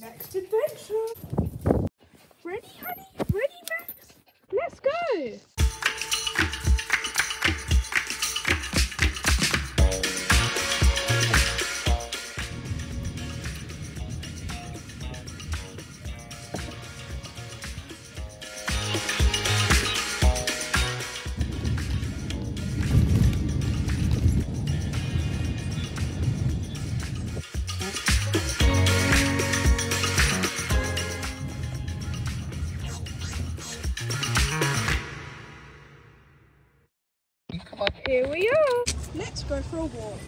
Next adventure. Ready, honey? Ready, Here we are. Let's go for a walk.